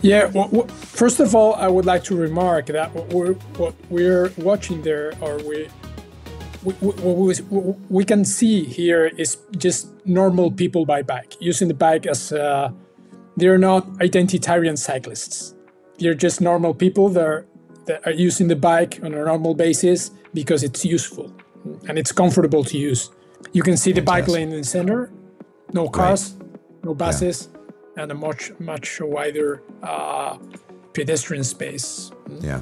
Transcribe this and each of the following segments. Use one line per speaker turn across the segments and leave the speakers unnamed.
Yeah, well, first of all, I would like to remark that what we're, what we're watching there, or we, we, we, we, can see here is just normal people by bike, using the bike as uh, they're not identitarian cyclists. They're just normal people that are, that are using the bike on a normal basis because it's useful and it's comfortable to use. You can see the bike lane in the center, no cars, right. no buses, yeah. And a much much wider uh, pedestrian space.
Yeah.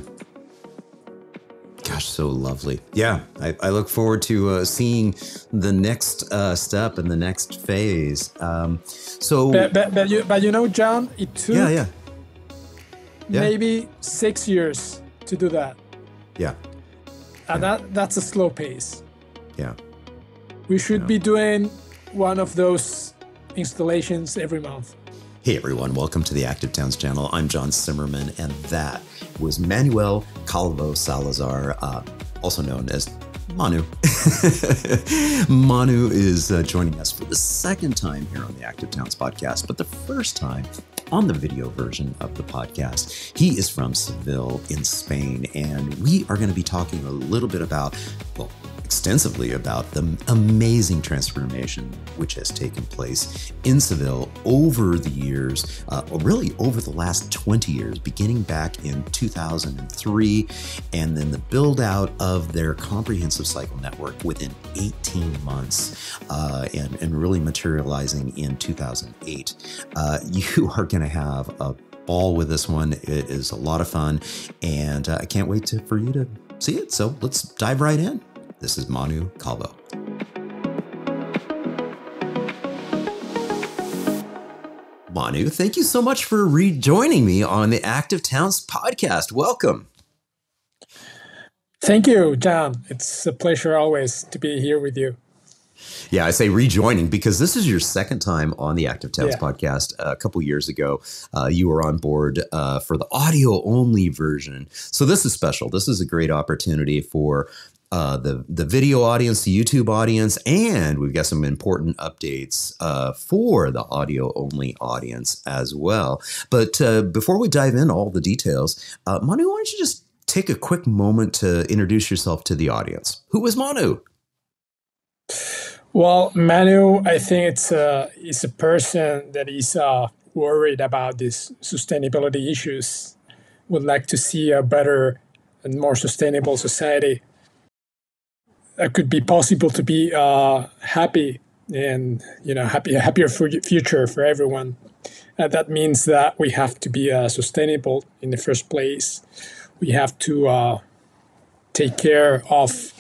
Gosh, so lovely. Yeah, I, I look forward to uh, seeing the next uh, step and the next phase. Um, so,
but, but, but, you, but you know, John, it took
yeah, yeah.
yeah. maybe six years to do that.
Yeah.
And that that's a slow pace.
Yeah.
We should be doing one of those installations every month.
Hey everyone, welcome to the Active Towns channel. I'm John Zimmerman, and that was Manuel Calvo Salazar, uh, also known as Manu. Manu is uh, joining us for the second time here on the Active Towns podcast, but the first time on the video version of the podcast. He is from Seville in Spain, and we are going to be talking a little bit about, well, extensively about the amazing transformation which has taken place in Seville over the years, uh, really over the last 20 years, beginning back in 2003, and then the build out of their comprehensive cycle network within 18 months, uh, and, and really materializing in 2008. Uh, you are going to have a ball with this one. It is a lot of fun, and uh, I can't wait to, for you to see it. So let's dive right in. This is Manu Calvo. Manu, thank you so much for rejoining me on the Active Towns podcast. Welcome.
Thank you, John. It's a pleasure always to be here with you.
Yeah, I say rejoining because this is your second time on the Active Towns yeah. podcast. A couple years ago, uh, you were on board uh, for the audio only version. So this is special. This is a great opportunity for uh, the the video audience, the YouTube audience, and we've got some important updates uh, for the audio only audience as well. But uh, before we dive in all the details, uh, Manu, why don't you just take a quick moment to introduce yourself to the audience? Who is Manu?
Well, Manu, I think it's a it's a person that is uh, worried about these sustainability issues. Would like to see a better and more sustainable society it could be possible to be uh, happy and you know happy a happier future for everyone. That means that we have to be uh, sustainable in the first place. We have to uh, take care of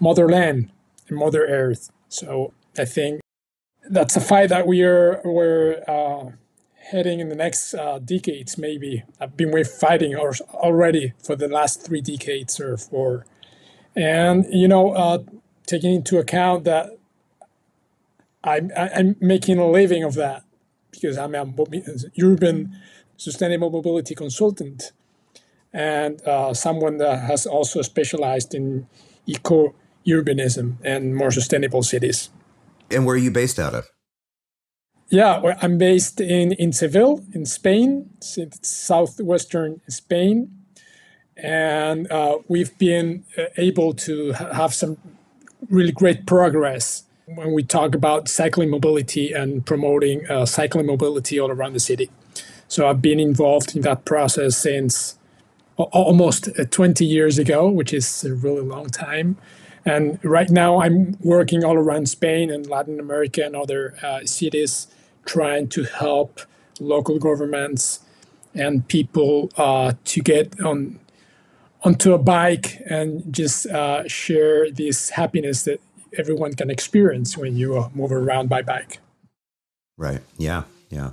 motherland and Mother Earth. So I think that's a fight that we are we're uh, heading in the next uh, decades. Maybe I've been fighting already for the last three decades or four and you know uh, taking into account that I'm, I'm making a living of that because I'm a urban sustainable mobility consultant and uh, someone that has also specialized in eco urbanism and more sustainable cities.
And where are you based out of?
Yeah, I'm based in, in Seville, in Spain, southwestern Spain and uh, we've been uh, able to have some really great progress when we talk about cycling mobility and promoting uh, cycling mobility all around the city. So I've been involved in that process since almost uh, 20 years ago, which is a really long time. And right now I'm working all around Spain and Latin America and other uh, cities trying to help local governments and people uh, to get on onto a bike and just uh, share this happiness that everyone can experience when you uh, move around by bike.
Right. Yeah. Yeah.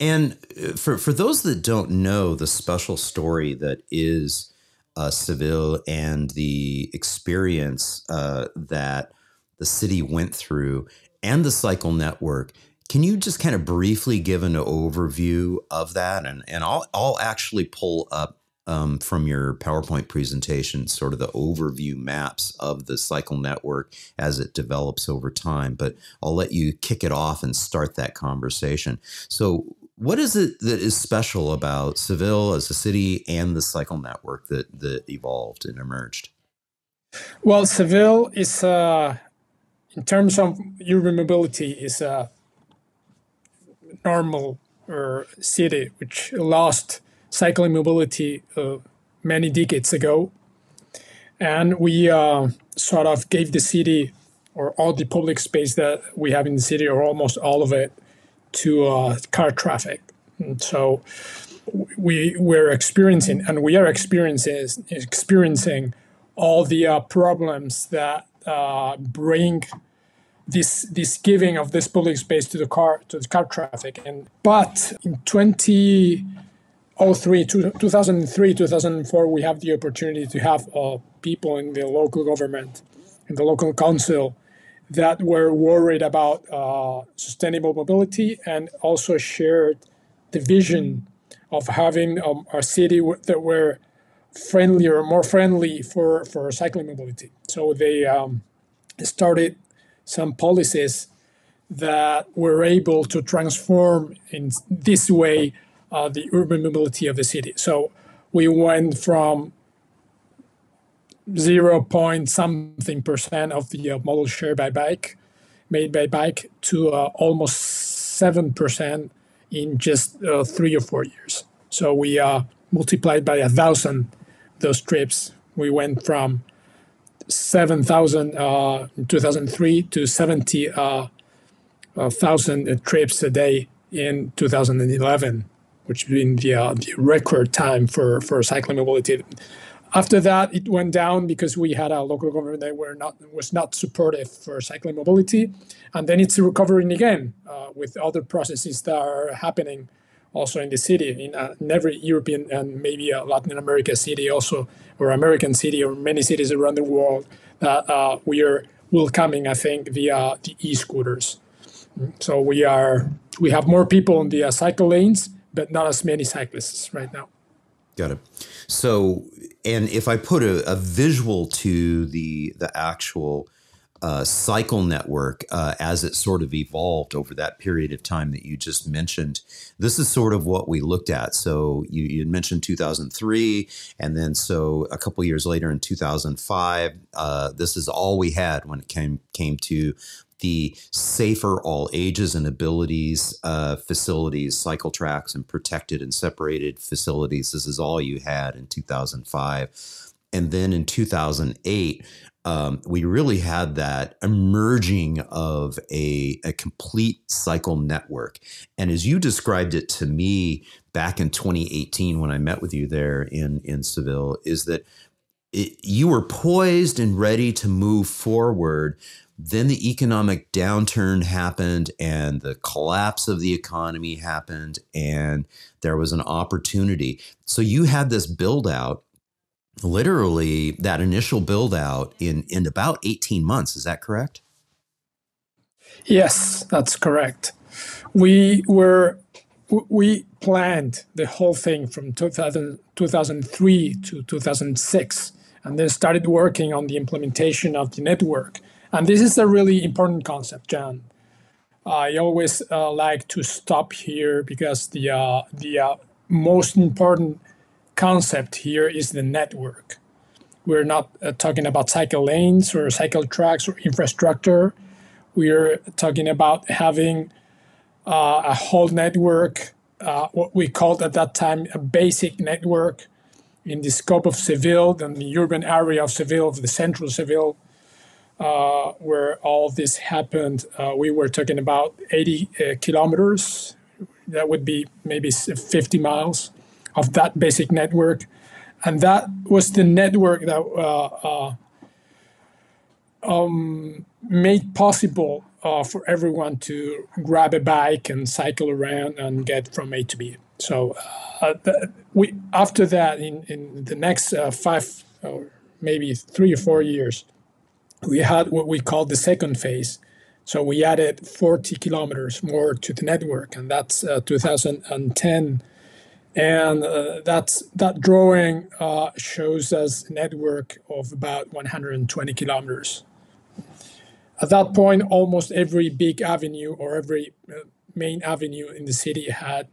And uh, for for those that don't know the special story that is uh, Seville and the experience uh, that the city went through and the cycle network, can you just kind of briefly give an overview of that? And and I'll I'll actually pull up um, from your PowerPoint presentation, sort of the overview maps of the cycle network as it develops over time. But I'll let you kick it off and start that conversation. So, what is it that is special about Seville as a city and the cycle network that that evolved and emerged?
Well, Seville is, uh, in terms of urban mobility, is a normal or city which lost cycling mobility uh, many decades ago, and we uh, sort of gave the city or all the public space that we have in the city, or almost all of it, to uh, car traffic. And so we we're experiencing, and we are experiencing experiencing all the uh, problems that uh, bring this this giving of this public space to the car to the car traffic. And but in 2003, 2003, 2004, we have the opportunity to have uh, people in the local government, in the local council, that were worried about uh, sustainable mobility and also shared the vision of having um, a city that were friendlier, more friendly for, for cycling mobility. So they um, started some policies that were able to transform in this way uh, the urban mobility of the city. So we went from zero point something percent of the uh, modal share by bike made by bike to uh, almost seven percent in just uh, three or four years. So we multiplied by a thousand those trips. We went from 7,000 uh, in 2003 to 70,000 uh, uh, trips a day in 2011, which has been the, uh, the record time for, for cycling mobility. After that, it went down because we had a local government that were not was not supportive for cycling mobility, and then it's recovering again uh, with other processes that are happening also in the city in, uh, in every European and maybe a Latin America city also or American city or many cities around the world that uh, we are welcoming. I think via the e-scooters. So we are we have more people in the uh, cycle lanes, but not as many cyclists right now.
Got it. So, and if I put a, a visual to the the actual uh, cycle network uh, as it sort of evolved over that period of time that you just mentioned. This is sort of what we looked at. So you, you mentioned 2003, and then so a couple years later in 2005, uh, this is all we had when it came came to the safer all ages and abilities uh, facilities, cycle tracks, and protected and separated facilities. This is all you had in 2005. And then in 2008, um, we really had that emerging of a, a complete cycle network. And as you described it to me back in 2018 when I met with you there in, in Seville, is that it, you were poised and ready to move forward. Then the economic downturn happened and the collapse of the economy happened, and there was an opportunity. So you had this build out literally that initial build out in in about 18 months. Is that correct?
Yes that's correct. We were we planned the whole thing from 2000, 2003 to 2006 and then started working on the implementation of the network and this is a really important concept john i always uh, like to stop here because the uh, the uh, most important concept here is the network. We're not uh, talking about cycle lanes or cycle tracks or infrastructure. We're talking about having uh, a whole network, uh, what we called at that time a basic network in the scope of Seville, and the urban area of Seville, of the central Seville, uh, where all this happened. Uh, we were talking about 80 uh, kilometers. That would be maybe 50 miles of that basic network. And that was the network that uh, uh, um, made possible for everyone to grab a bike and cycle around and get from A to B. So the, we after that, in, in the next five or maybe three or four years, we had what we called the second phase. So we added 40 kilometers more to the network, and that's uh, 2010 and uh, that's that drawing uh, shows us a network of about 120 kilometers. At that point, almost every big avenue or every uh, main avenue in the city had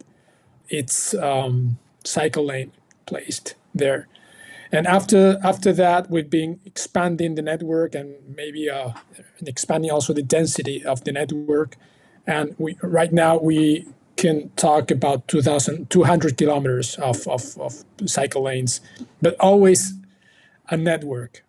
its um, cycle lane placed there. And after after that, we've been expanding the network and maybe uh, expanding also the density of the network. And we right now we can talk about 2,200 kilometers of, of, of cycle lanes, but always a network.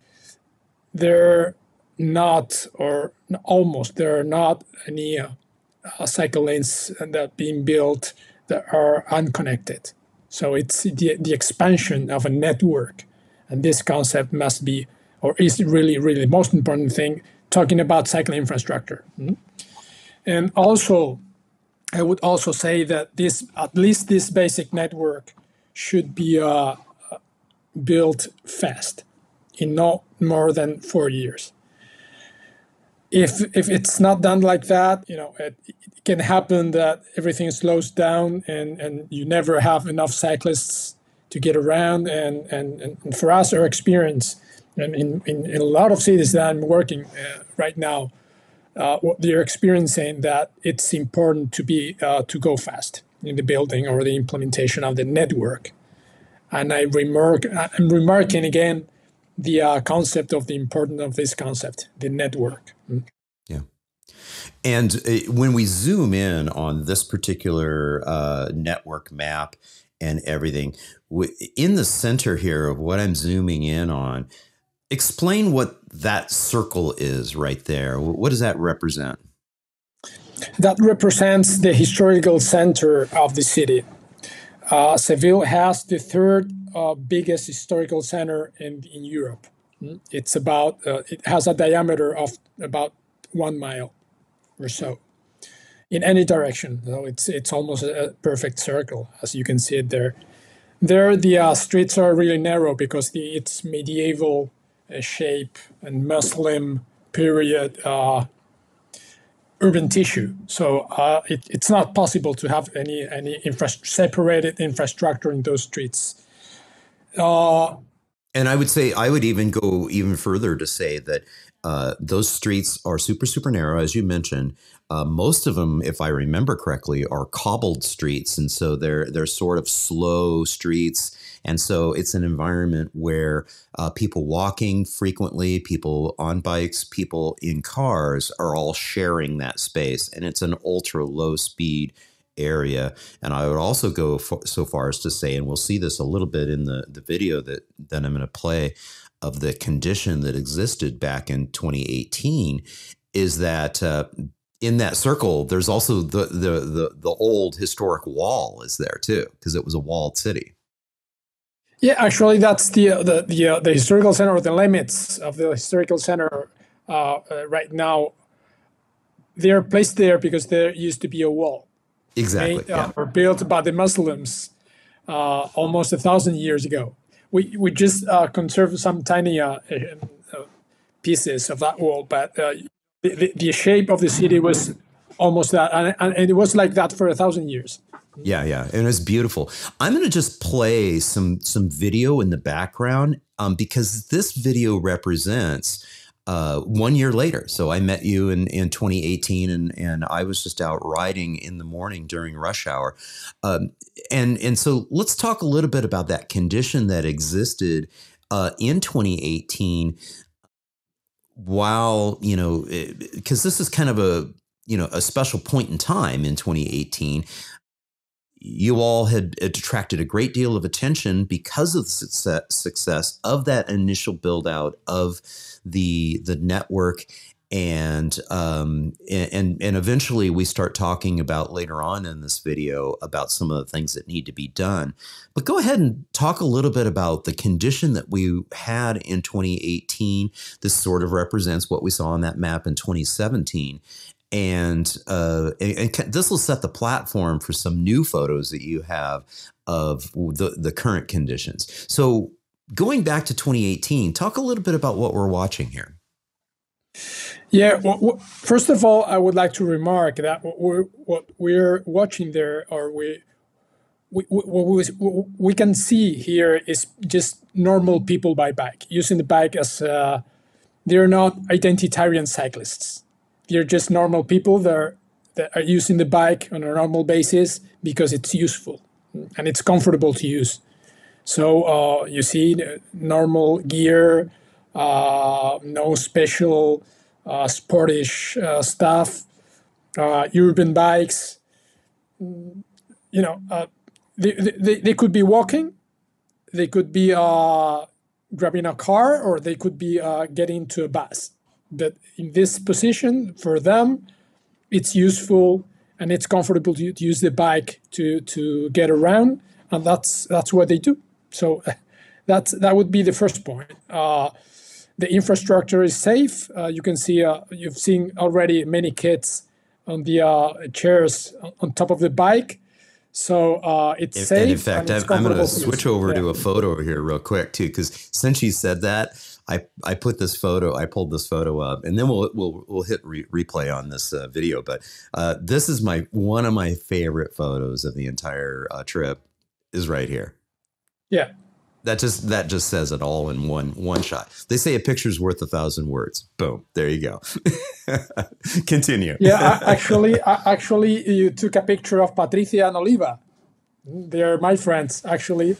There are not or almost there are not any uh, cycle lanes that being built that are unconnected. So it's the, the expansion of a network. And this concept must be, or is really, really the most important thing, talking about cycle infrastructure. Mm-hmm. And also, I would also say that this, at least this basic network, should be uh, built fast in no more than four years if if it's not done like that, you know, it, it, can happen that everything slows down and and you never have enough cyclists to get around. And and, and for us, our experience, and in, in, in a lot of cities that I'm working uh, right now, uh, they're experiencing that it's important to be uh, to go fast in the building or the implementation of the network. And I remark, I'm remarking again the uh, concept of the importance of this concept, the network. Mm.
Yeah. And uh, when we zoom in on this particular uh, network map and everything, in the center here of what I'm zooming in on, explain what that circle is right there. What does that represent?
That represents the historical center of the city. Uh, Seville has the third uh, biggest historical center in, in Europe. Hmm? It's about, uh, it has a diameter of about one mile or so in any direction. So it's, it's almost a perfect circle, as you can see it there. There, the uh, streets are really narrow because the, it's medieval uh, shape and Muslim period uh, urban tissue. So uh, it, it's not possible to have any any infra- separated infrastructure in those streets.
And I would say I would even go even further to say that uh, those streets are super super narrow, as you mentioned. Uh, most of them, if I remember correctly, are cobbled streets, and so they're they're sort of slow streets and so it's an environment where uh, people walking frequently, people on bikes, people in cars are all sharing that space. And it's an ultra low speed area. And I would also go so far as to say, and we'll see this a little bit in the, the video that, that I'm going to play of the condition that existed back in 2018 is that uh, in that circle, there's also the, the, the, the old historic wall is there too, because it was a walled city.
Yeah, actually, that's the the the, uh, the historical center or the limits of the historical center uh, uh, right now. They're placed there because there used to be a wall.
Exactly.
Made, uh, yeah. Or built by the Muslims uh, almost a thousand years ago. We we just uh, conserved some tiny pieces of that wall, but the, the, the shape of the city was almost that, and, and it was like that for a thousand years.
Yeah, yeah, and it's beautiful. I'm going to just play some some video in the background um, because this video represents uh, one year later. So I met you in, in 2018, and and I was just out riding in the morning during rush hour, um, and and so let's talk a little bit about that condition that existed uh, in 2018. While you know, because this is kind of a you know a special point in time in 2018 you all had attracted a great deal of attention because of the success, of that initial build out of the the network and um, and and eventually we start talking about later on in this video about some of the things that need to be done. But go ahead and talk a little bit about the condition that we had in 2018. This sort of represents what we saw on that map in 2017, and, uh, and, and this will set the platform for some new photos that you have of the, the current conditions. So going back to 2018, talk a little bit about what we're watching here.
Yeah, well, first of all, I would like to remark that what we're, what we're watching there, or we, we, what we, we can see here is just normal people by bike, using the bike as uh, they're not identitarian cyclists they're just normal people that are, that are using the bike on a normal basis because it's useful. and it's comfortable to use. So uh, you see normal gear, uh, no special uh, sportish uh, stuff, uh, urban bikes. You know, uh, they, they, they could be walking, they could be grabbing a car, or they could be getting to a bus. But in this position, for them, it's useful and it's comfortable to, to use the bike to to get around, and that's that's what they do. So that's that would be the first point. Uh, the infrastructure is safe. Uh, you can see uh, you've seen already many kids on the uh, chairs on top of the bike. So uh, it's
and,
safe.
And in fact, and I'm, I'm going to switch over yeah. to a photo here real quick too, because since you said that, I, I put this photo, I pulled this photo up, and then we'll we'll we'll hit re- replay on this uh, video. But uh, this is my one of my favorite photos of the entire uh, trip is right here.
Yeah,
that just that just says it all in one one shot. They say a picture's worth a thousand words. Boom, there you go. Continue.
yeah, actually, actually, you took a picture of Patricia and Oliva. They're my friends, actually,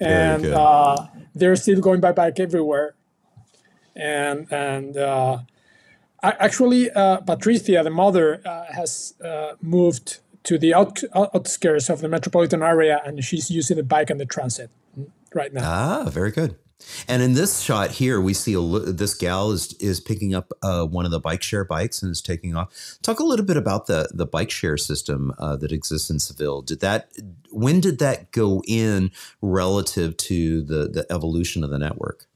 and uh, they're still going by bike everywhere and and uh, actually uh, Patricia, the mother, uh, has uh, moved to the out, outskirts of the metropolitan area, and she's using the bike and the transit right now.
Ah, very good. And in this shot here, we see a, this gal is is picking up uh, one of the bike share bikes and is taking off. Talk a little bit about the the bike share system uh, that exists in Seville. Did that when did that go in relative to the the evolution of the network?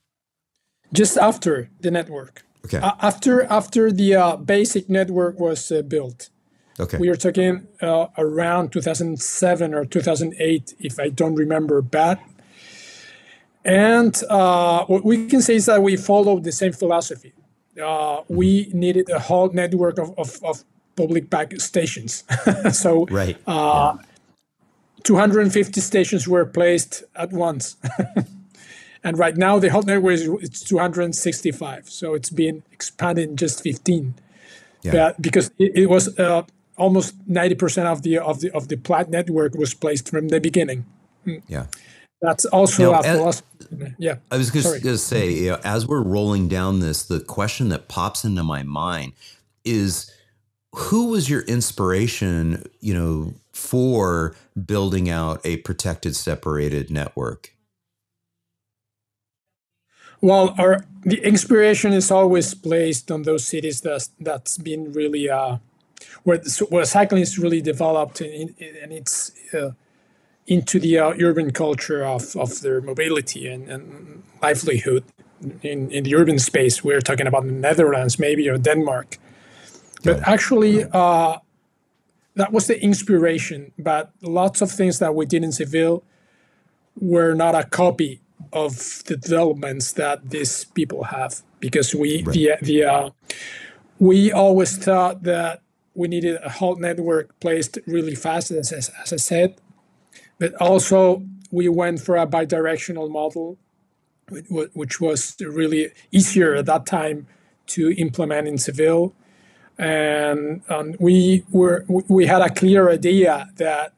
just after the network.
Okay.
Uh, after after the uh, basic network was uh, built.
Okay.
We are talking uh, around 2007 or 2008, if I don't remember bad. And uh, what we can say is that we followed the same philosophy. Uh, we needed a whole network of, of, of public bike stations. so
right. Yeah.
250 stations were placed at once. And right now, the whole network is it's 265. So it's been expanded in just 15. Yeah. But because it, it was uh, almost 90% of the of the of the plat network was placed from the beginning.
Hmm. Yeah.
That's also now, as, Yeah.
I was just going to say, you know, as we're rolling down this, the question that pops into my mind is who was your inspiration, you know, for building out a protected separated network?
Well, our the inspiration is always placed on those cities that's that's been really uh, where where cycling is really developed and, and it's uh, into the uh, urban culture of, of their mobility and, and livelihood in, in the urban space. We're talking about the Netherlands, maybe or Denmark, but actually. Uh, that was the inspiration, but lots of things that we did in Seville were not a copy of the developments that these people have because we right. the the uh, we always thought that we needed a whole network placed really fast as, as, as I said but also we went for a bidirectional model which was really easier at that time to implement in Seville and we were we had a clear idea that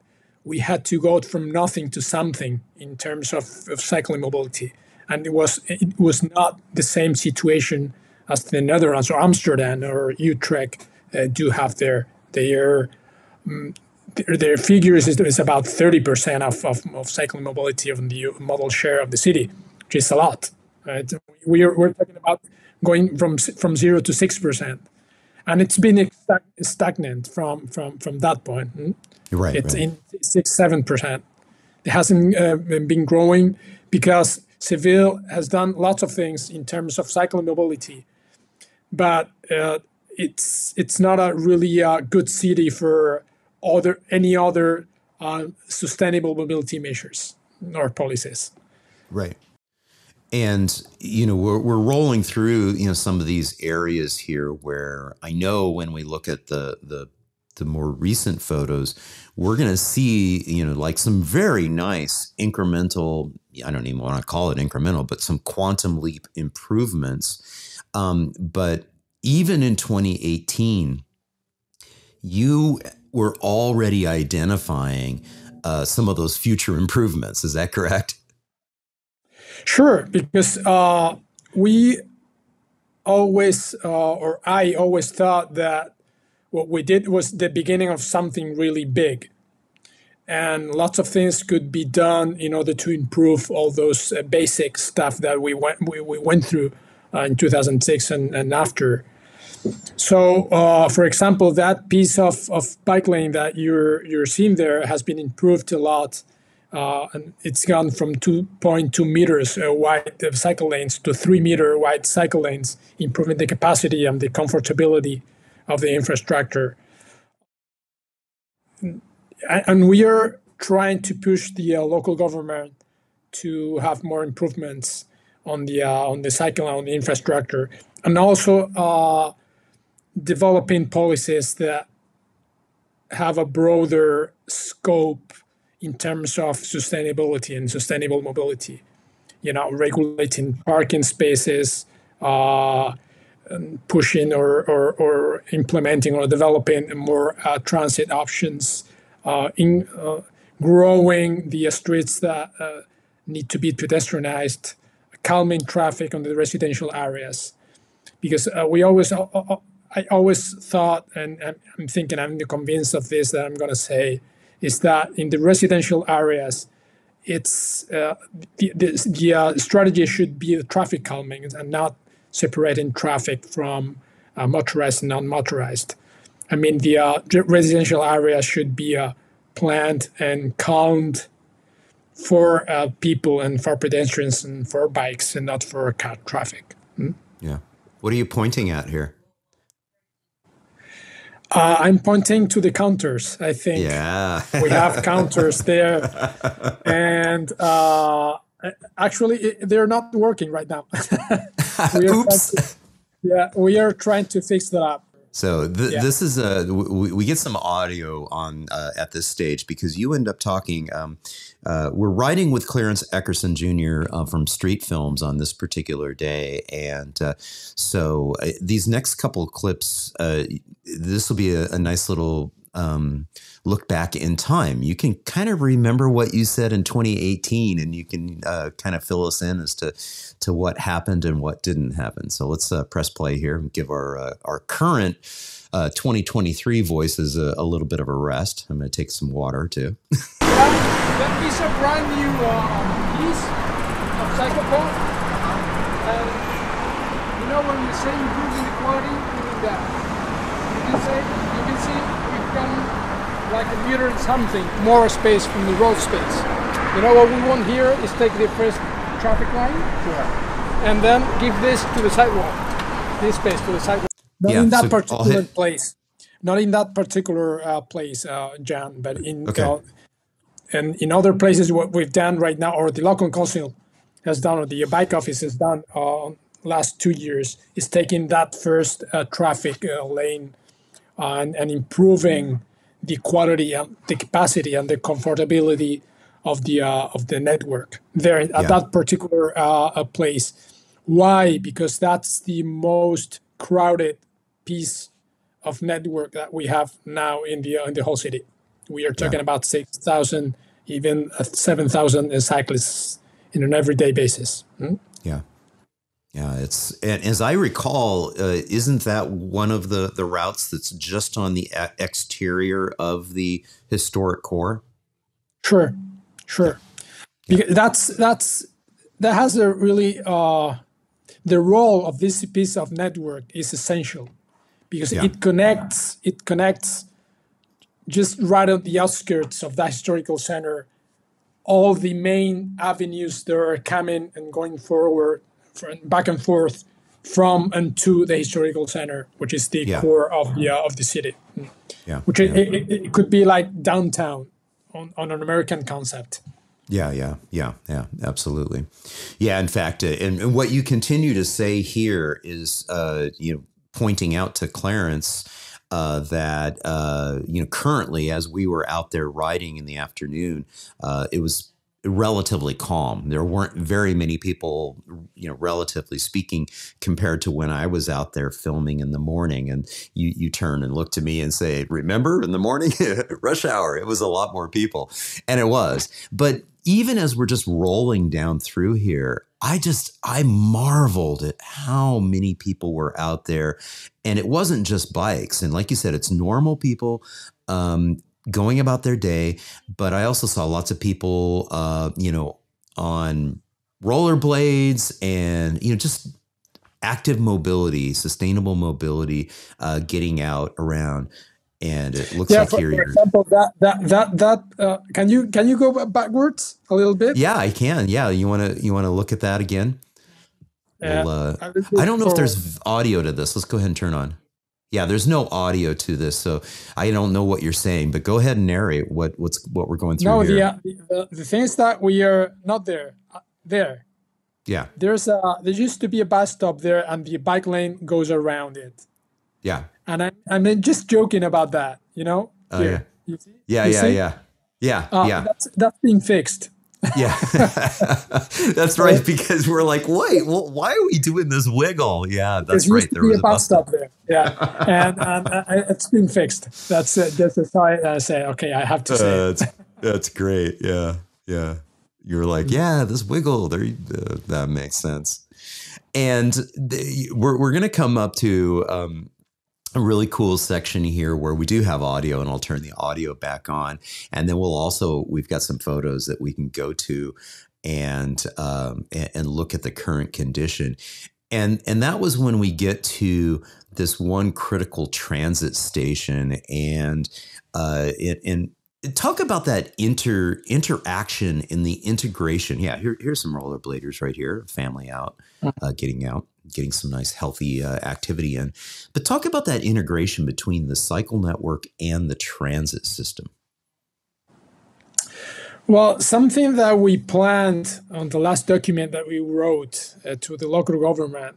we had to go from nothing to something in terms of, of cycling mobility. And it was it was not the same situation as the Netherlands or Amsterdam or Utrecht uh, do have their their um, their, their figures is, is about 30% of, of, of cycling mobility of the modal share of the city, which is a lot. Right? We are, we're talking about going from from zero to six percent, and it's been stagnant from from from that point. Hmm?
Right.
It's
right.
in six, seven percent. It hasn't uh, been growing because Seville has done lots of things in terms of cycling mobility, but uh, it's it's not a really uh, good city for other any other uh, sustainable mobility measures or policies.
Right. And you know we're we're rolling through you know some of these areas here where I know when we look at the the the more recent photos, we're going to see, you know, like some very nice incremental, I don't even want to call it incremental, but some quantum leap improvements. Um, but even in 2018, you were already identifying uh, some of those future improvements. Is that correct?
Sure, because uh, we always, uh, or I always thought that what we did was the beginning of something really big. And lots of things could be done in order to improve all those uh, basic stuff that we went we, we went through uh, in 2006 and, and after. So, uh, for example, that piece of, of bike lane that you're you're seeing there has been improved a lot, uh, and it's gone from 2.2 meters uh, wide cycle lanes to three meter wide cycle lanes, improving the capacity and the comfortability of the infrastructure. And we are trying to push the uh, local government to have more improvements on the uh, on the cycle on the infrastructure, and also uh, developing policies that have a broader scope in terms of sustainability and sustainable mobility. You know, regulating parking spaces, uh, pushing or, or, or, implementing or developing more uh, transit options, uh, in uh, growing the streets that uh, need to be pedestrianized, calming traffic on the residential areas, because uh, we always. I always thought, and I'm thinking, I'm convinced of this that I'm going to say, is that in the residential areas, it's uh, the the, the uh, strategy should be the traffic calming and not separating traffic from uh, motorized and non-motorized. I mean, the uh, residential area should be uh, planned and calmed for uh, people and for pedestrians and for bikes and not for car traffic.
Hmm? Yeah. What are you pointing at here?
Uh, I'm pointing to the counters. I think
yeah.
we have counters there, and uh, actually they're not working right now.
Oops.
To, yeah, we are trying to fix that up.
So th- yeah. this is a we, we, get some audio on uh, at this stage because you end up talking. Um, uh, we're writing with Clarence Eckerson Jr. Uh, from Streetfilms on this particular day, and uh, so uh, these next couple clips, uh, this will be a, a nice little um, look back in time. You can kind of remember what you said in 2018, and you can uh, kind of fill us in as to to what happened and what didn't happen. So let's press play here and give our our current 2023 uh, voices a, a, little bit of a rest. I'm going to take some water too.
that is a brand new uh, piece of cyclopod, and you know when you say improving the quality, mean that you can say you can see we've come like a meter and something more space from the road space. You know what we want here is take the first traffic line and then give this to the sidewalk, this space to the sidewalk. Not yeah, in that so particular place. Not in that particular uh, place, uh, Jan, but in okay. uh, and in other places what we've done right now, or the local council has done, or the bike office has done uh, last two years, is taking that first uh, traffic uh, lane and, and improving the quality and the capacity and the comfortability of the uh, of the network there at yeah. that particular uh, place. Why? Because that's the most crowded piece of network that we have now in the in the whole city. We are talking yeah. about six thousand, even seven thousand cyclists in an everyday basis. Hmm?
Yeah. Yeah, it's and as I recall, uh, isn't that one of the the routes that's just on the exterior of the historic core?
Sure, sure. Yeah. That's that's that has a really uh, the role of this piece of network is essential because yeah. it connects it connects just right at the outskirts of the historical center all the main avenues that are coming and going forward back and forth from and to the historical center, which is the yeah. core of the uh, of the city.
Yeah,
which
yeah.
It, it, it, could be like downtown on, on an American concept.
Yeah, yeah, yeah, yeah, absolutely. Yeah, in fact, uh, and, and, what you continue to say here is, uh, you know, pointing out to Clarence uh, that uh, you know currently, as we were out there riding in the afternoon, uh, it was relatively calm. There weren't very many people, you know, relatively speaking, compared to when I was out there filming in the morning. And you you turn and look to me and say, "Remember in the morning, rush hour." It was a lot more people, and it was. But even as we're just rolling down through here, I just I marveled at how many people were out there, and it wasn't just bikes. And like you said, it's normal people. Um, going about their day. But I also saw lots of people, uh, you know, on rollerblades and, you know, just active mobility, sustainable mobility, uh, getting out around. And it looks
yeah,
like
for,
here,
for example, that that that that uh, can you can you go backwards a little bit?
Yeah, I can. Yeah, you want to you want to look at that again?
Yeah,
we'll, uh, I don't know if there's audio to this. Let's go ahead and turn on. Yeah, there's no audio to this, so I don't know what you're saying. But go ahead and narrate what what's what we're going through
no,
here.
the, uh, the the thing is that we are not there. Uh, there.
Yeah.
There's a there used to be a bus stop there, and the bike lane goes around it.
Yeah.
And I I mean just joking about that, you know.
Oh yeah.
You see?
Yeah,
You
yeah,
see?
yeah, yeah,
Uh,
yeah.
That's that's being fixed.
Yeah, that's right. Because we're like, wait, well, why are we doing this wiggle? Yeah, that's right. There was
a bus stop there. Yeah, and, and uh, it's been fixed. That's it. That's the side I say. Okay, I have to say.
Uh, that's, that's great. Yeah, yeah. You're like, yeah, this wiggle. There, uh, that makes sense. And the, we're we're gonna come up to um, a really cool section here where we do have audio, and I'll turn the audio back on, and then we'll also we've got some photos that we can go to and um, and, and look at the current condition. And and that was when we get to this one critical transit station, and uh, it, and talk about that inter interaction in the integration. Yeah, here, here's some rollerbladers right here, family out, uh, getting out, getting some nice healthy uh, activity in. But talk about that integration between the cycle network and the transit system.
Well, something that we planned on the last document that we wrote uh, to the local government,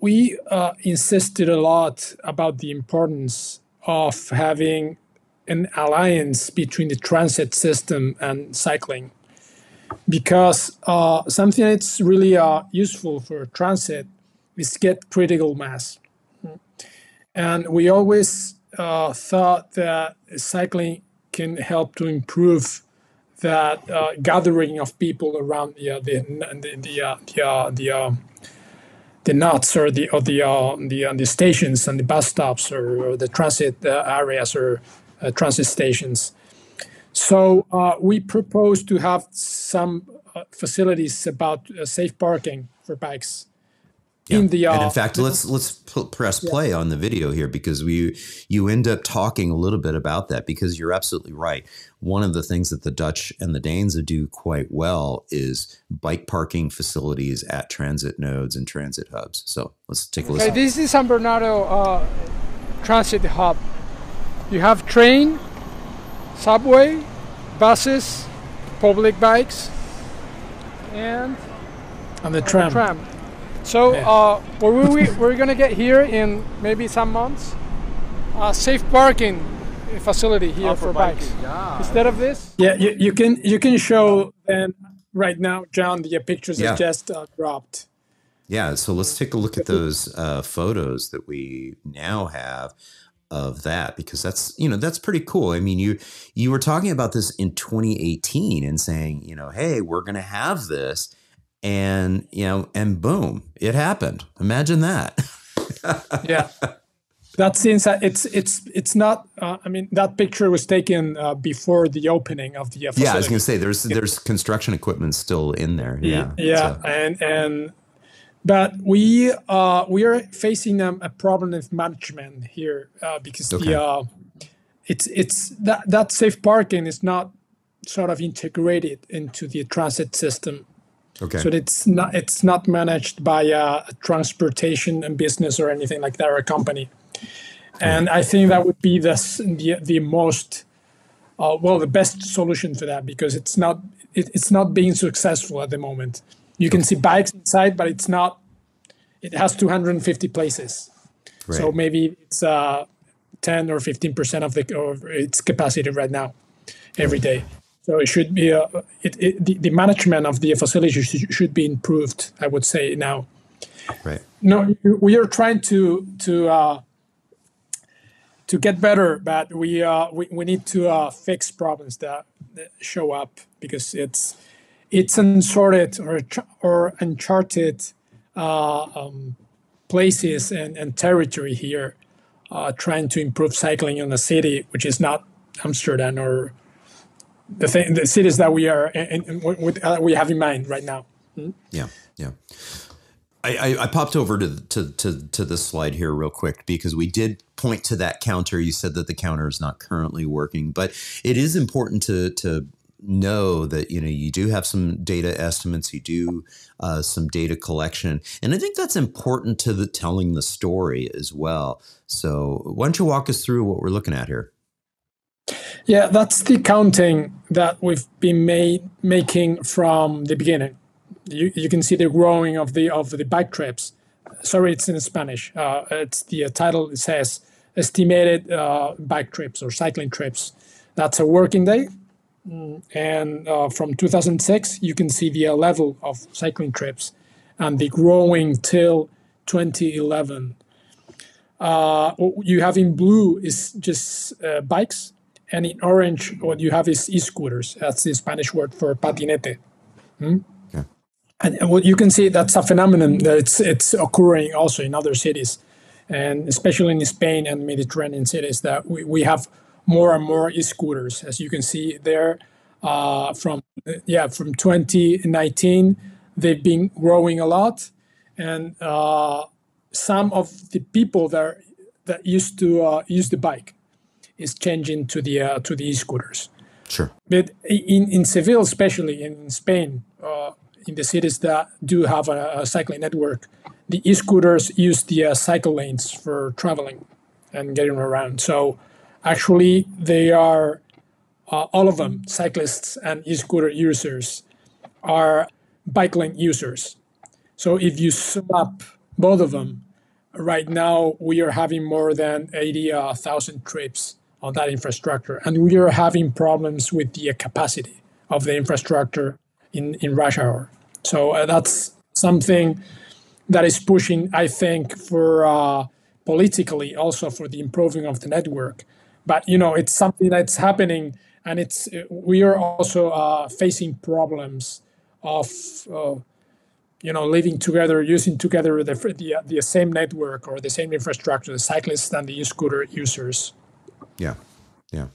we uh, insisted a lot about the importance of having an alliance between the transit system and cycling. Because uh, something that's really uh, useful for transit is get critical mass. And we always uh, thought that cycling can help to improve that uh, gathering of people around the uh, the the the uh, the, the, uh, the nodes or the or the the, the stations and the bus stops or, or the transit areas or transit stations. So uh, we propose to have some uh, facilities about uh, safe parking for bikes in the. Uh,
and in fact, let's let's press play on the video here because we you end up talking a little bit about that because you're absolutely right. One of the things that the Dutch and the Danes do quite well is bike parking facilities at transit nodes and transit hubs. So let's take a
Okay,
listen.
this is San Bernardo uh, Transit Hub. You have train, subway, buses, public bikes, and
And the tram.
tram. So
Yeah.
uh, what we, we're gonna get here in maybe some months, a safe parking facility here for bikes. Instead of this,
Yeah, you, you can you can show them right now, John, the pictures
Yeah.
that just uh, dropped.
Yeah, so let's take a look at those uh, photos that we now have of that because that's you know that's pretty cool. I mean, you you were talking about this in 2018 and saying you know, hey, we're going to have this, and you know, and boom, it happened. Imagine that.
Yeah, that seems that it's it's it's not. Uh, I mean, that picture was taken uh, before the opening of the facility.
yeah, I was going to say there's there's construction equipment still in there. Yeah,
yeah,
so-
and and but we uh, we are facing um, a problem of management here uh, because
Okay.
the uh, it's it's that that safe parking is not sort of integrated into the transit system.
okay.
So it's not it's not managed by a, a transportation and business or anything like that or a company. And I think that would be the the, the most uh, well the best solution for that because it's not it, it's not being successful at the moment. You can see bikes inside, but it's not. It has 250 places, so maybe it's uh, 10 or 15 percent of the of its capacity right now, every day.
So it should be uh, it, it, the, the management of the facility should, should be improved. I would say now.
Right.
No, we are trying to to uh, to get better, but we uh, we, we need to uh, fix problems that, that show up because it's it's unsorted or or uncharted uh, um, places and, and territory here, uh, trying to improve cycling in the city, which is not Amsterdam or the thing, the cities that we are in, in, with, uh, we have in mind right now.
Mm-hmm. Yeah, yeah. I, I, I, popped over to, to to to this slide here real quick because we did point to that counter. You said that the counter is not currently working, but it is important to to know that you know you do have some data estimates you do uh, some data collection and i think that's important to the telling the story as well. So why don't you walk us through what we're looking at here?
Yeah that's the counting that we've been made, making from the beginning. You, you can see the growing of the of the bike trips. Sorry it's in spanish. Uh, it's the uh, title it says estimated uh, bike trips or cycling trips. That's a working day and uh, from 2006, you can see the level of cycling trips and the growing till 2011. Uh, what you have in blue is just uh, bikes, and in orange, what you have is e-scooters. That's the Spanish word for patinete. Hmm? And what you can see, that's a phenomenon that's it's occurring also in other cities, and especially in Spain and Mediterranean cities, that we, we have more and more e-scooters, as you can see there. Uh, from yeah, from 2019, they've been growing a lot, and uh, some of the people that that used to uh, use the bike is changing to the uh, to the e-scooters.
Sure.
But in in Seville, especially in Spain, uh, in the cities that do have a, a cycling network, the e-scooters use the uh, cycle lanes for traveling and getting around. So Actually, they are uh, all of them, cyclists and e-scooter users, are bike lane users. So if you sum up both of them, right now we are having more than 80,000 trips on that infrastructure, and we are having problems with the capacity of the infrastructure in, in rush hour. So uh, that's something that is pushing, I think, for uh, politically also for the improving of the network but you know it's something that's happening and it's we are also uh, facing problems of uh, you know living together using together the, the, the same network or the same infrastructure the cyclists and the e-scooter users
yeah yeah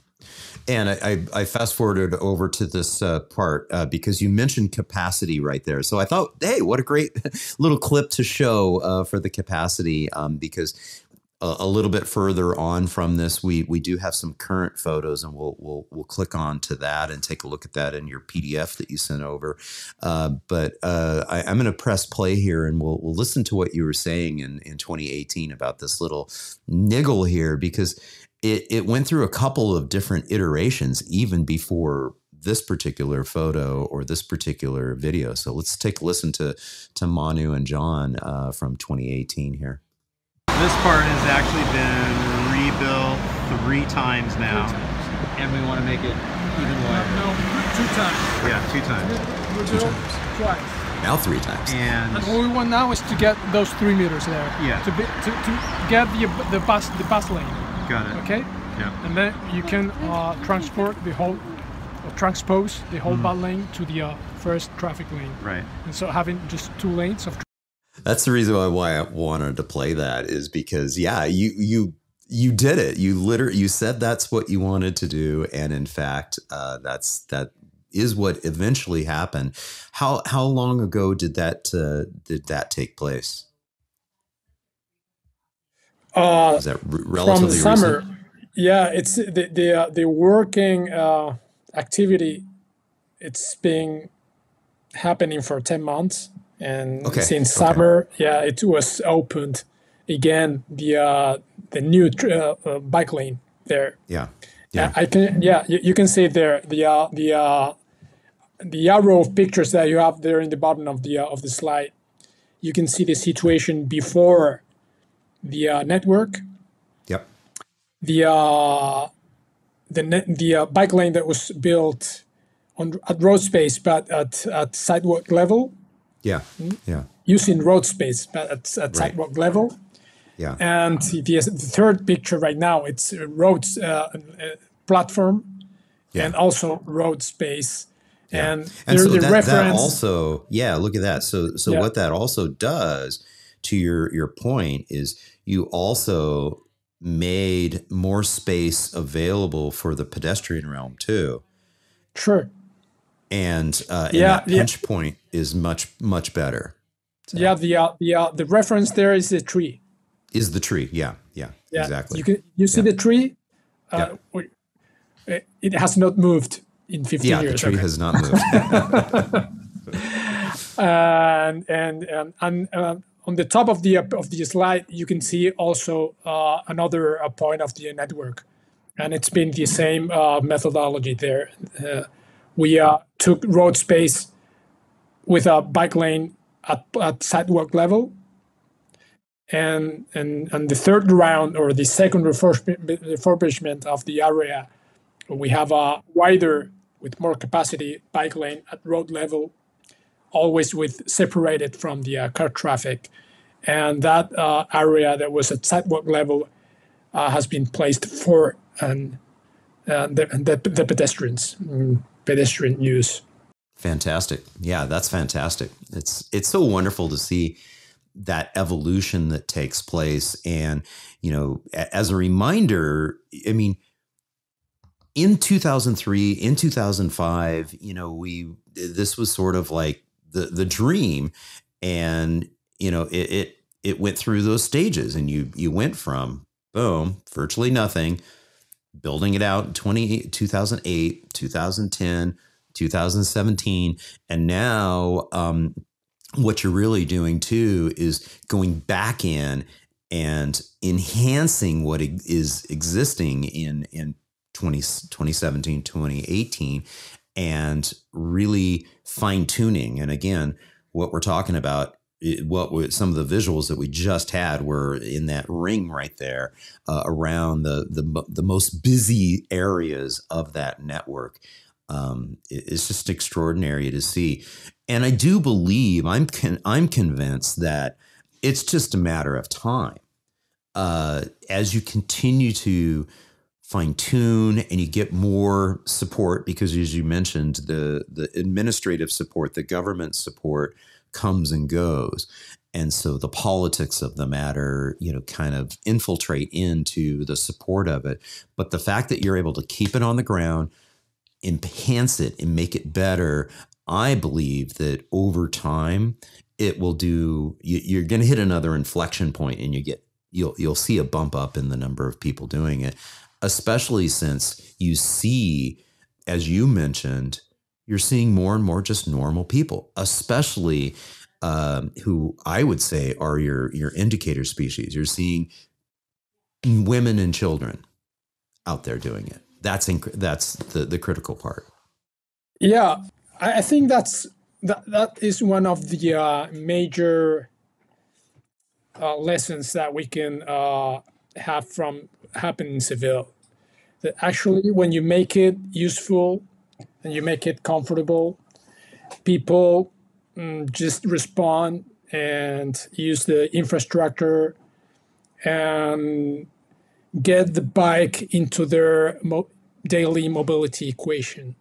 and I, I, I fast forwarded over to this uh, part uh, because you mentioned capacity right there. So I thought, hey, what a great little clip to show uh, for the capacity um, because a, little bit further on from this, we we do have some current photos, and we'll we'll we'll click on to that and take a look at that in your PDF that you sent over. Uh, but uh, I, am going to press play here, and we'll we'll listen to what you were saying in in 2018 about this little niggle here because it it went through a couple of different iterations even before this particular photo or this particular video. So let's take a listen to to Manu and John uh, from 2018 here.
This part has actually been rebuilt three times now. And we want to make it even wider.
No, two times.
Yeah, two times.
two times. twice.
Now three times.
And, and, what we want now is to get those three meters there.
Yeah.
To be to, to get the the bus the bus lane.
Got it.
Okay.
Yeah.
And then you can uh, transport the whole or transpose the whole mm. bus lane to the uh, first traffic lane.
Right.
And so having just two lanes of
that's the reason why I wanted to play that is because yeah, you you you did it. You literally you said that's what you wanted to do, and in fact, uh, that's that is what eventually happened. How how long ago did that uh, did that take place?
Uh, is that relatively from summer? Recent? Yeah, it's the the uh, the working uh, activity. It's been happening for ten months and okay. since summer, yeah, it was opened again the uh, the new uh, uh, bike lane there.
Yeah, yeah,
I can. Yeah, you, you can see there the uh, the uh, the arrow of pictures that you have there in the bottom of the uh, of the slide. You can see the situation before the uh, network.
Yep.
The uh, the net, the uh, bike lane that was built on at road space, but at, at sidewalk level.
Yeah, yeah.
Using road space, but at, at
Right.
sidewalk level.
Yeah.
And the, the third picture right now, it's a road uh, uh, platform
Yeah.
and also road space. And,
and so
the
that, that also yeah look at that so so
Yeah.
what that also does to your your point is you also made more space available for the pedestrian realm too
sure.
And uh and
Yeah,
that
yeah.
pinch point is much much better
Yeah, the uh, the uh, the reference there is the tree.
is the tree yeah yeah,
Yeah,
exactly
You can you see
Yeah.
the tree. Uh,
Yeah.
it- It has not moved in 15
yeah the
years.
tree
okay.
has not moved
and and and, and uh, on the top of the of the slide, you can see also uh, another uh, point of the network, and it's been the same uh, methodology there. We uh, took road space with a bike lane at, at sidewalk level, and and and the third round or the second refurbishment of the area, we have a wider with more capacity bike lane at road level always with separated from the uh, car traffic. And that uh, area that was at sidewalk level uh, has been placed for and and the, the, the pedestrians. Mm, pedestrian use.
Fantastic. Yeah, that's fantastic. It's it's so wonderful to see that evolution that takes place and you know as a reminder i mean in 2003 in 2005 you know we this was sort of like the the dream and you know it it, it went through those stages and you you went from boom virtually nothing building it out in 20, 2008 2010 2017 and now um, what you're really doing too is going back in and enhancing what e- existing in in 20, 2017 2018 and really fine tuning and again what we're talking about it- what some of the visuals that we just had were in that ring right there uh, around the, the the most busy areas of that network. Um, it- it's just extraordinary to see. And I do believe I'm con- I'm convinced that it's just a matter of time. Uh, as you continue to fine tune and you get more support because as you mentioned the the administrative support the government support comes and goes. And so the politics of the matter you know kind of infiltrate into the support of it. But the fact that you're able to keep it on the ground enhance it and make it better i believe that over time it will do you, you're going to hit another inflection point and you get you'll you'll see a bump up in the number of people doing it especially since you see as you mentioned you're seeing more and more just normal people especially um, who i would say are your your indicator species. You're seeing women and children out there doing it. That's inc- that's the the critical part.
Yeah, I, think that's that that is one of the uh, major uh, lessons that we can uh, have from happen in Seville. That actually, when you make it useful and you make it comfortable, people mm, just respond and use the infrastructure and get the bike into their mo- daily mobility equation.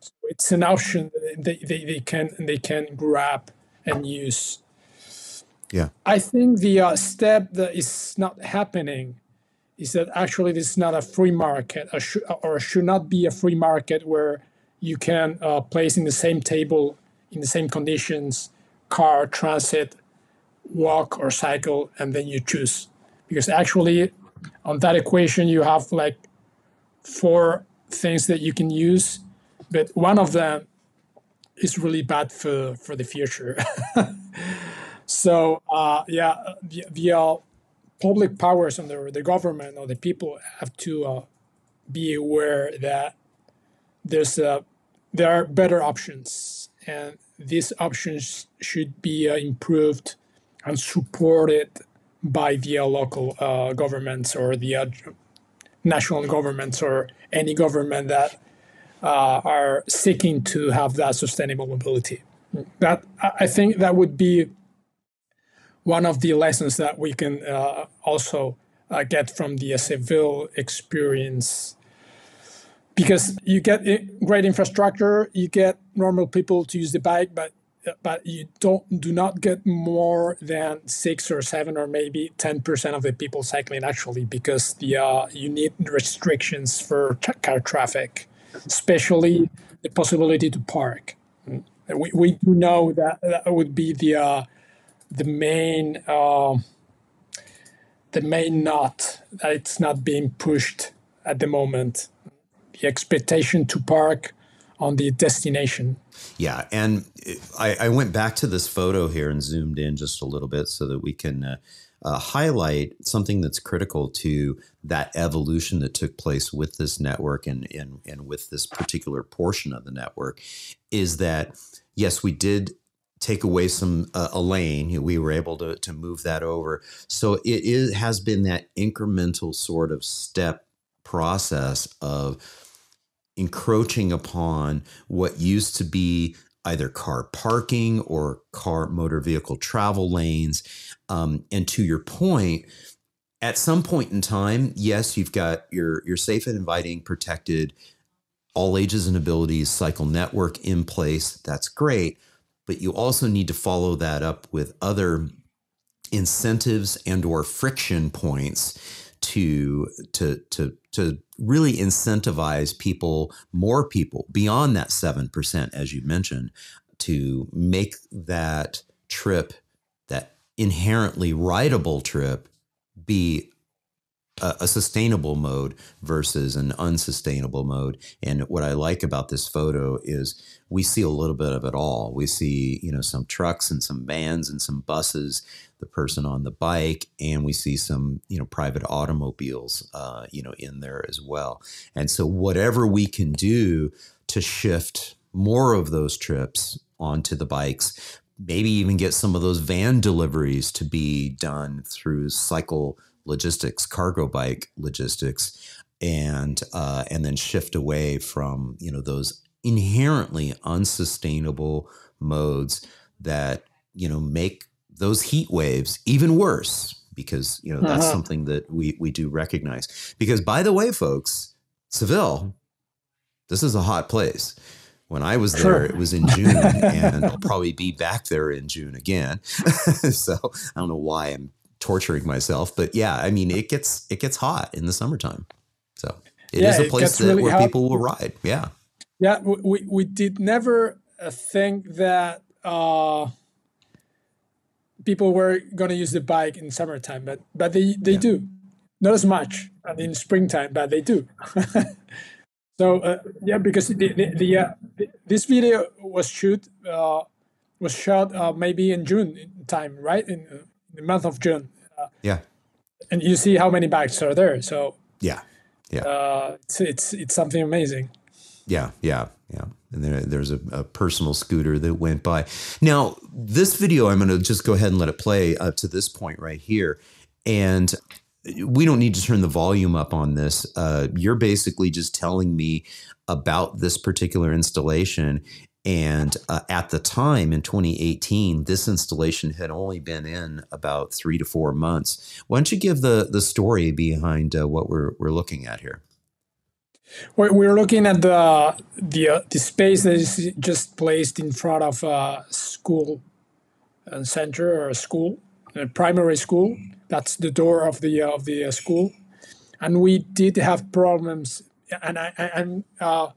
So it's an option that they, they, they can they can grab and use.
yeah.
I think the uh, step that is not happening is that actually this is not a free market or should, or should not be a free market where you can uh, place in the same table in the same conditions car transit walk or cycle and then you choose. Because actually on that equation you have like four things that you can use but one of them is really bad for for the future. So uh, yeah the, the uh, public powers and the, the government or the people have to uh, be aware that there's uh, there are better options and these options should be uh, improved and supported by the uh, local uh, governments or the uh, national governments or any government that are seeking to have that sustainable mobility. That I think that would be one of the lessons that we can uh, also uh, get from the Seville experience. Because you get great infrastructure, you get normal people to use the bike, but but you don't do not get more than six or seven or maybe ten percent of the people cycling actually because the uh, you need restrictions for car traffic especially the possibility to park. We, we do know that that would be the uh, the main uh, the main knot that it's not being pushed at the moment. The expectation to park on the destination.
Yeah, and I, I, went back to this photo here and zoomed in just a little bit so that we can uh, uh, highlight something that's critical to that evolution that took place with this network and, and, and with this particular portion of the network is that, yes, we did take away some uh, a lane we were able to, to move that over so it is, has been that incremental sort of step process of encroaching upon what used to be either car parking or car motor vehicle travel lanes. Um, and to your point, at some point in time, yes, you've got your your safe and inviting, protected, all ages and abilities cycle network in place. That's great, but you also need to follow that up with other incentives and or friction points to to to to really incentivize people, more people beyond that 7%, as you mentioned, to make that trip, that inherently rideable trip, be a, a, sustainable mode versus an unsustainable mode. And what I like about this photo is we see a little bit of it all. We see, you know, some trucks and some vans and some buses, the person on the bike, and we see some, you know, private automobiles, uh, you know, in there as well. And so whatever we can do to shift more of those trips onto the bikes, maybe even get some of those van deliveries to be done through cycle logistics, cargo bike logistics, and uh, and then shift away from you know those inherently unsustainable modes that you know make those heat waves even worse because you know that's uh-huh. something that we we do recognize. Because by the way folks seville this is a hot place. When i was there it was in june and i'll probably be back there in june again. So i don't know why i'm torturing myself. But yeah, I mean, it gets it gets hot in the summertime, so it yeah, is a place that, really where hot. people will ride. Yeah,
yeah. We we did never uh, think that uh, people were going to use the bike in summertime, but but they they yeah. do, not as much in springtime, but they do. so uh, yeah, because the the, the, uh, this video was shoot uh, was shot uh, maybe in June time, right in the month of June. Uh,
yeah.
And you see how many bikes are there. So
yeah, yeah,
uh, it's, it's it's something amazing.
Yeah, yeah, yeah. And there, there's a, a, personal scooter that went by. Now, this video, I'm going to just go ahead and let it play up to this point right here. And we don't need to turn the volume up on this. Uh, you're basically just telling me about this particular installation and uh, at the time in 2018, this installation had only been in about three to four months. Why don't you give the, the story behind uh, what we're, we're looking at here?
We're looking at the the, uh, the space that is just placed in front of a school center or a school, a primary school. That's the door of the of the uh, school, and we did have problems. And I, am uh,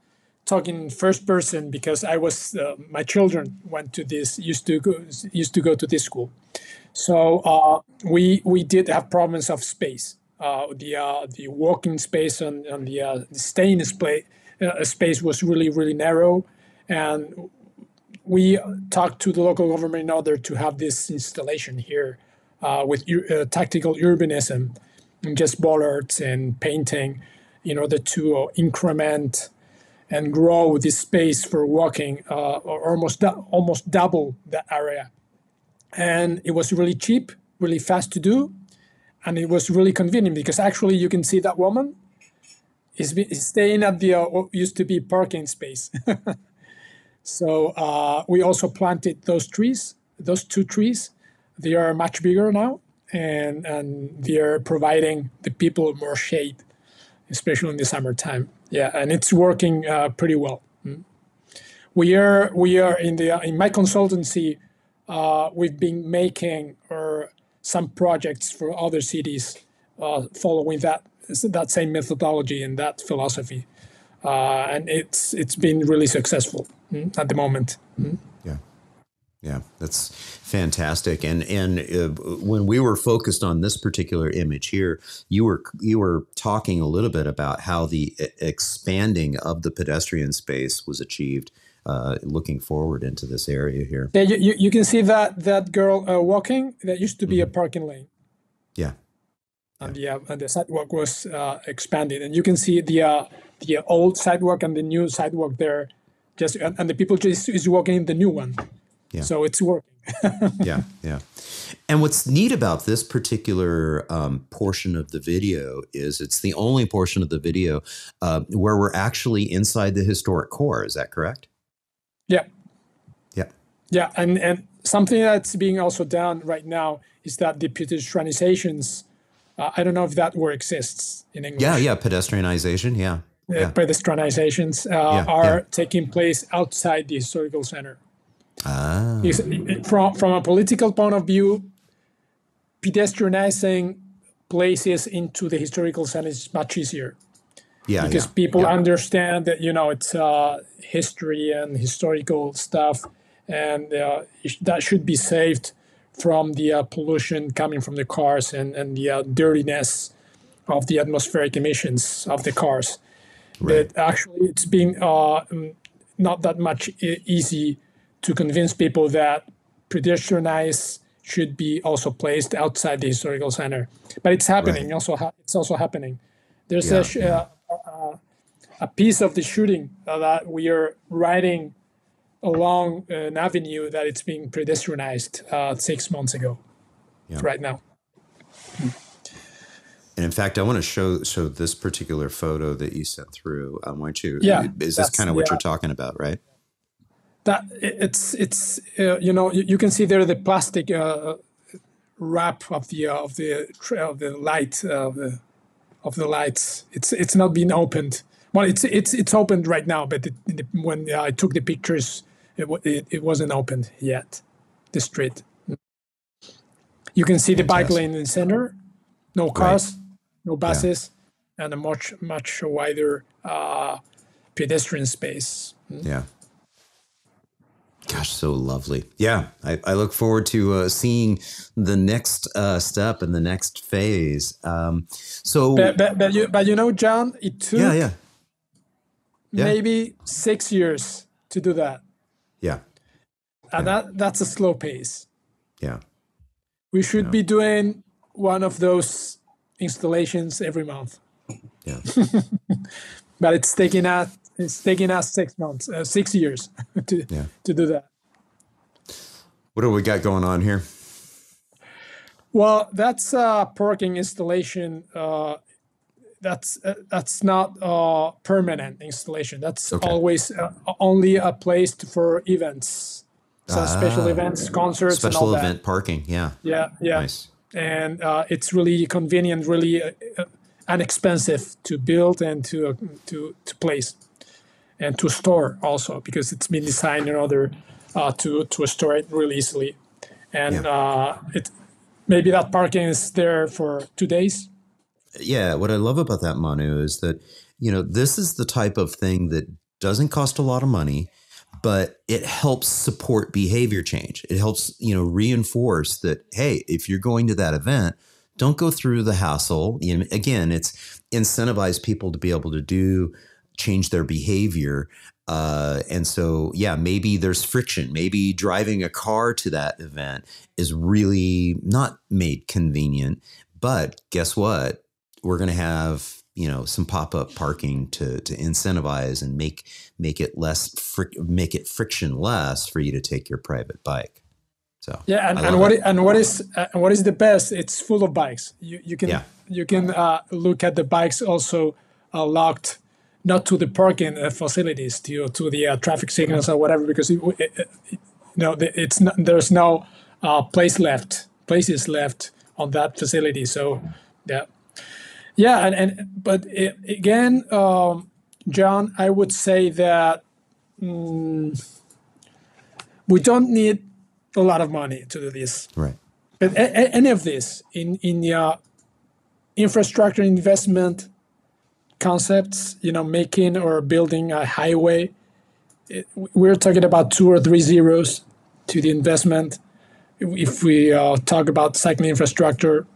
talking first person because I was uh, my children went to this used to go used to go to this school, so uh, we we did have problems of space. Uh, the uh, the walking space and, and the, uh, the staying space uh, space was really really narrow, and we talked to the local government in order to have this installation here with tactical urbanism, and just bollards and painting, in order to increment and grow this space for walking uh, or almost almost double that area. And it was really cheap, really fast to do, and it was really convenient because actually you can see that woman is, staying at the uh, used to be parking space. so uh, we also planted those trees, those two trees. They are much bigger now, and and they are providing the people more shade, especially in the summertime. Yeah, and it's working uh, pretty well. Mm. We are we are in the in my consultancy. Uh, we've been making or some projects for other cities uh, following that that same methodology and that philosophy, uh, and it's it's been really successful mm, at the moment. Mm.
Yeah, yeah, that's fantastic. And and uh, when we were focused on this particular image here, you were you were talking a little bit about how the expanding of the pedestrian space was achieved. Uh, looking forward into this area here.
Yeah, you, you can see that that girl uh, walking. That used to be mm-hmm. a parking lane.
Yeah,
and the uh, and the sidewalk was uh, expanded, and you can see the uh, the old sidewalk and the new sidewalk there. Just and, and the people just is walking in the new one. Yeah. So it's working.
yeah, yeah. And what's neat about this particular um, portion of the video is it's the only portion of the video uh, where we're actually inside the historic core. Is that correct?
Yeah.
Yeah.
Yeah, and and something that's being also done right now is that the pedestrianizations uh, I don't know if that word exists in English.
Yeah, yeah, pedestrianization, yeah.
Yeah. Pedestrianizations uh, yeah, are yeah. taking place outside the historical center.
Ah.
From, from a political point of view, pedestrianizing places into the historical center is much easier.
Yeah,
because
yeah,
people understand that you know it's uh, history and historical stuff, and uh, that should be saved from the uh, pollution coming from the cars and, and the uh, dirtiness of the atmospheric emissions of the cars. Right. But actually, it's been uh, not that much e- easy to convince people that pedestrianize should be also placed outside the historical center. But it's happening. Right. Also, ha- it's also happening. There's yeah, a, sh- yeah. Uh, a piece of the shooting that we are riding along an avenue that it's being pedestrianized uh, six months ago, yeah. right now.
And in fact, I want to show show this particular photo that you sent through. Um, why don't you?
Yeah,
is this kind of what you're talking about, right?
That it's it's uh, you know you, you, can see there the plastic uh, wrap of the uh, of the of the light uh, of the of the lights. It's it's not been opened. Well, it's it's it's opened right now, but it, when I took the pictures it, it, it wasn't opened yet, the street. You can see the bike lane in the center, no cars, right. no buses, yeah. and a much, much wider uh, pedestrian space.
Hmm. Yeah. Gosh, so lovely. Yeah, I, I look forward to uh, seeing the next uh, step and the next phase. Um, so,
but, but, but, you, but you know, John, it took
yeah, yeah.
Yeah. maybe six years to do that.
Yeah.
And yeah. that that's a slow pace.
Yeah.
We should yeah. be doing one of those installations every month.
Yeah.
but it's taking us it's taking us six months, uh, six years to yeah. to do that.
What do we got going on here?
Well, that's a parking installation uh, that's uh, that's not a permanent installation. That's okay. always uh, only a place for events, so ah, special events, concerts,
special event that. parking. Yeah,
yeah, yeah. Nice. And uh, it's really convenient, really uh, inexpensive to build and to uh, to to place and to store also because it's been designed in order uh, to to store it really easily. And yeah. it maybe that parking is there for two days
yeah, what I love about that Manu is that you know this is the type of thing that doesn't cost a lot of money, but it helps support behavior change. It helps you know reinforce that hey, if you're going to that event, don't go through the hassle. You know, again, it's incentivize people to be able to do change their behavior. Uh, and so, yeah, maybe there's friction. Maybe driving a car to that event is really not made convenient. But guess what? we're going to have you know some pop-up parking to to incentivize and make make it less fric- make it frictionless for you to take your private bike so
yeah and, and what and what is uh, what is the best it's full of bikes you you can yeah. you can uh, look at the bikes also uh, locked not to the parking uh, facilities to to the uh, traffic signals or whatever because it, it, it, you know it's not, there's no uh, place left places left on that facility. So yeah. Yeah and, and but it, again um, john i would say that mm, we don't need a lot of money to do this.
Right.
But a, a, any of this in in the uh, infrastructure investment concepts, you know, making or building a highway, it, we're talking about two or three zeros to the investment. If we uh, talk about cycling infrastructure,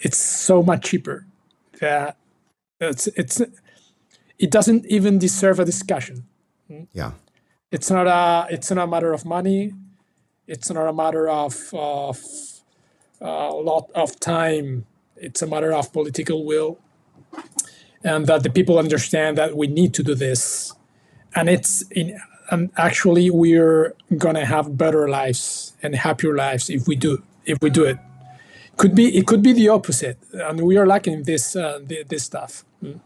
it's so much cheaper that it's it's it doesn't even deserve a discussion.
Yeah,
it's not a it's not a matter of money. It's not a matter of of a uh, lot of time. It's a matter of political will and that the people understand that we need to do this. And it's in and actually we're gonna have better lives and happier lives if we do if we do it. Could be it could be the opposite and we are lacking this uh, this stuff. Mm.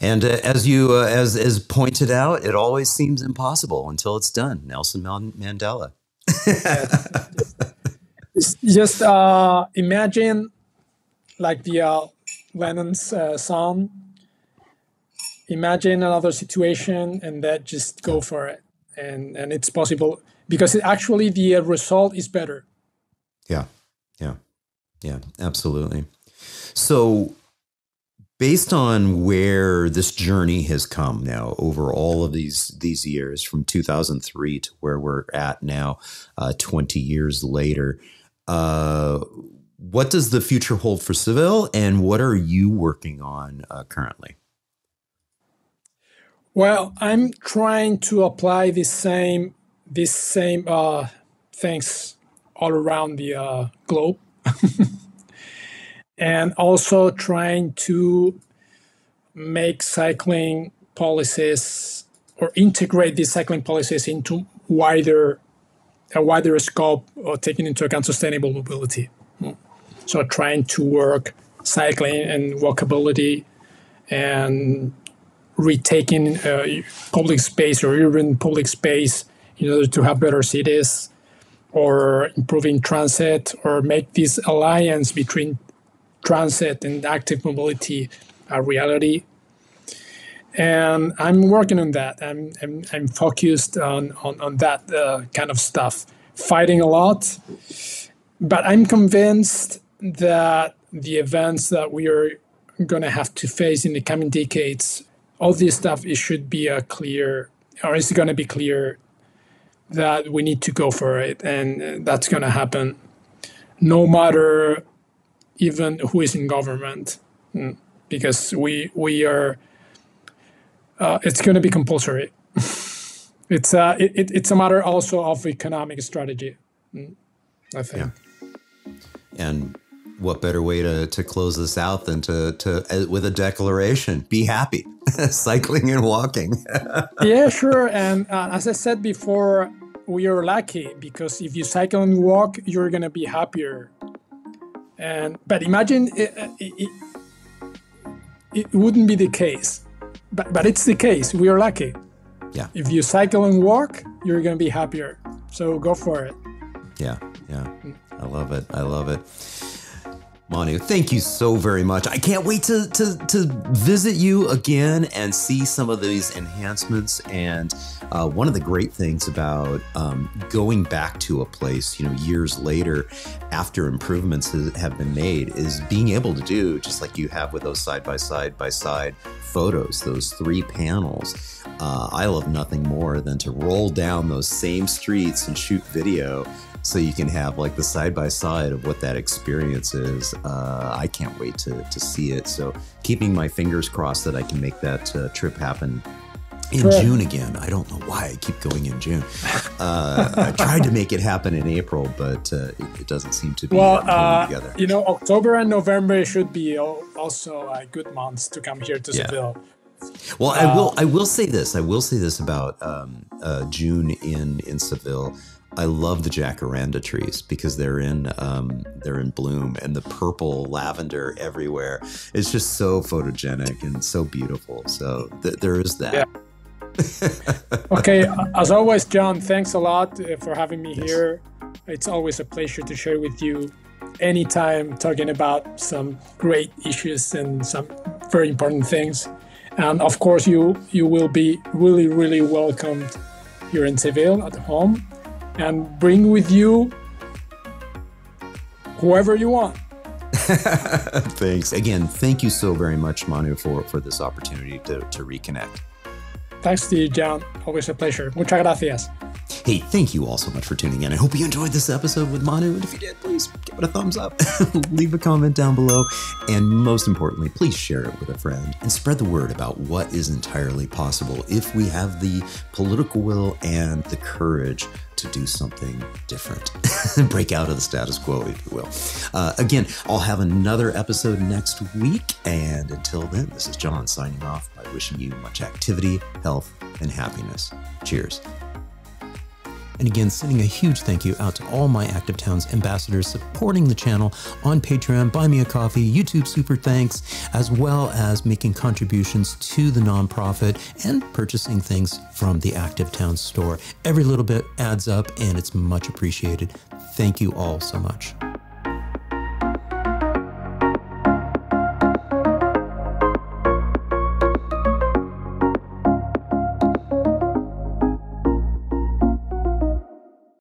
and uh, as you uh, as as pointed out it always seems impossible until it's done. Nelson mandela.
Just uh, imagine like the uh, Lennon's uh, song. Imagine another situation and that just go for it, and and it's possible because it actually the uh, result is better.
Yeah, yeah, yeah, absolutely. So, based on where this journey has come now over all of these these years, from 2003 to where we're at now, uh, 20 years later. Uh, what does the future hold for Seville, and what are you working on uh, currently?
Well, I'm trying to apply the same this same uh, things all around the uh, globe, and also trying to make cycling policies or integrate these cycling policies into wider a wider scope, or taking into account sustainable mobility. So trying to work cycling and walkability and retaking uh, public space or urban public space in order to have better cities or improving transit or make this alliance between transit and active mobility a reality. And i'm working on that. I'm, I'm, I'm focused on, on, on that uh, kind of stuff. Fighting a lot but i'm convinced that the events that we are going to have to face in the coming decades, all this stuff, it should be a clear, or it's going to be clear that we need to go for it, and that's going to happen, no matter even who is in government, mm, because we we are. Uh, it's going to be compulsory. it's a uh, it, it's a matter also of economic strategy. Mm, I think.
Yeah. And what better way to, to close this out than to, to uh, with a declaration. Be happy. Cycling and walking.
Yeah sure. And uh, as i said before we are lucky because if you cycle and walk you're going to be happier. And but imagine it, uh, it, it, it wouldn't be the case. But, but it's the case. We are lucky.
Yeah.
If you cycle and walk you're going to be happier. So go for it.
Yeah yeah. I love it. I love it Manu, thank you so very much. I can't wait to, to, to visit you again and see some of these enhancements. And uh, one of the great things about um, going back to a place, you know, years later after improvements have been made is being able to do just like you have with those side by side by side photos, those three panels. Uh, I love nothing more than to roll down those same streets and shoot video so you can have like the side by side of what that experience is. Uh, I can't wait to, to see it. So keeping my fingers crossed that I can make that uh, trip happen in sure. June again. I don't know why I keep going in June. Uh, I tried to make it happen in April, but uh, it, it, doesn't seem to be
well. Uh, together. You know, October and November should be also a good months to come here to yeah. Seville.
Well, I will. I will say this. I will say this about um, uh, June in in Seville. I love the jacaranda trees because they're in um, they're in bloom, and the purple lavender everywhere. It's just so photogenic and so beautiful. So th- there is that.
Yeah. okay, as always, John. Thanks a lot uh, for having me yes. here. It's always a pleasure to share with you anytime talking about some great issues and some very important things. And of course, you you will be really really welcomed here in Seville at home, and bring with you whoever you want.
Thanks again. Thank you so very much, Manu, for for this opportunity to to reconnect.
Thanks to you, John. Always a pleasure. Muchas gracias.
Hey, thank you all so much for tuning in. I hope you enjoyed this episode with Manu. And if you did, please give it a thumbs up, leave a comment down below, and most importantly, please share it with a friend and spread the word about what is entirely possible if we have the political will and the courage to do something different, break out of the status quo, if you will. Uh, again, I'll have another episode next week. And until then, this is John signing off by wishing you much activity, health, and happiness. Cheers. And again, sending a huge thank you out to all my Active Towns ambassadors supporting the channel on Patreon, Buy Me a Coffee, YouTube Super Thanks, as well as making contributions to the nonprofit and purchasing things from the Active Towns store. Every little bit adds up and it's much appreciated. Thank you all so much.